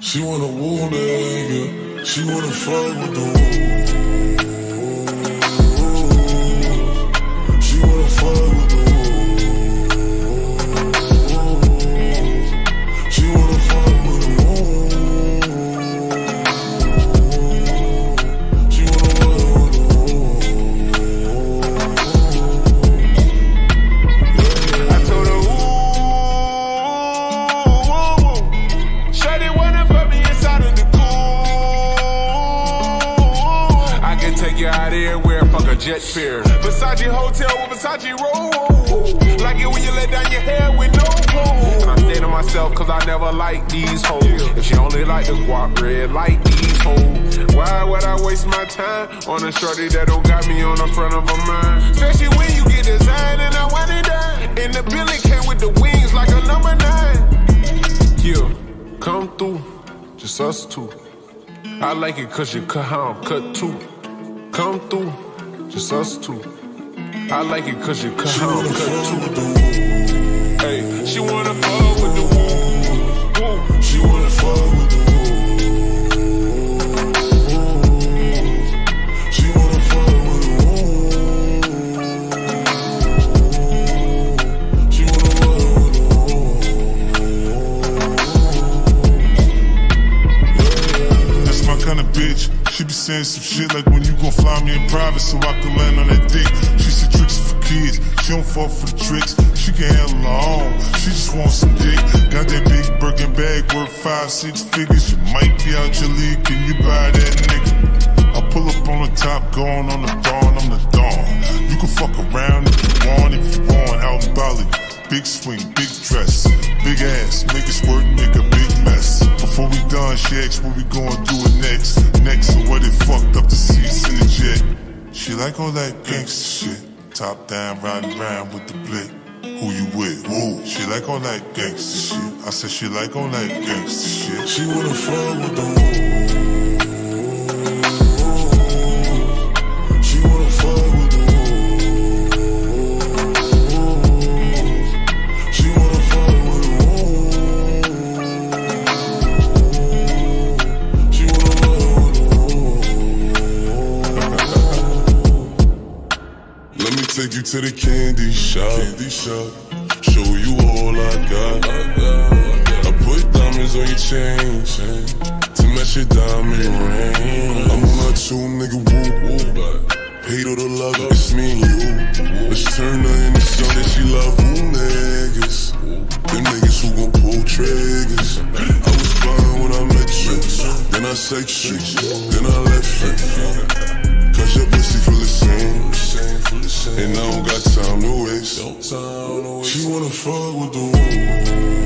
She wanna woo nigga. She wanna fuck with the woo. Fuck a jet fare. Versace hotel with Versace roll. Like it when you let down your hair with no clothes. And I say to myself, cause I never like these hoes. If she only like the guap red, like these hoes. Why would I waste my time on a shorty that don't got me on the front of her mind? Especially when you get designed and I want it done. And the Billy came with the wings like a number nine. Yeah, come through, just us two. I like it cause you cut how I'm cut too. Come through, just us two. I like it cause you cut She wanna fuck with the. Hey, she wanna fuck saying some shit like when you gon' fly me in private so I can land on that dick. She said tricks for kids. She don't fall for the tricks. She can handle her own. She just wants some dick. Got that big Birkin bag worth five, six figures. You might be out your league. Can you buy that nigga? I pull up on the top, going on the dawn. I'm the dawn. You can fuck around if you want, if you want. Out in Bali. Big swing, big dress, big ass, make it squirt, make a big. Before we done, she asked what we gonna do it next. Next, so what it fucked up the seats in the jet. She like all that gangsta shit. Top down, riding around with the blick. Who you with? Woo. She like all that gangsta shit. I said she like all that gangsta shit. She wanna fuck with the. Take you to the candy shop. Candy shop. Show you all I got. I put diamonds on your chain, chain to match your diamond ring. I'm on a two nigga whoop whoop. Paid all the love, it's me and you. Let's turn her into something she love. Who niggas? Them niggas who gon' pull triggers. I was fine when I met you. Then I sex you. Then I left you. Cause your pussy feel the same. And I don't got time to waste. She wanna fuck with the woo.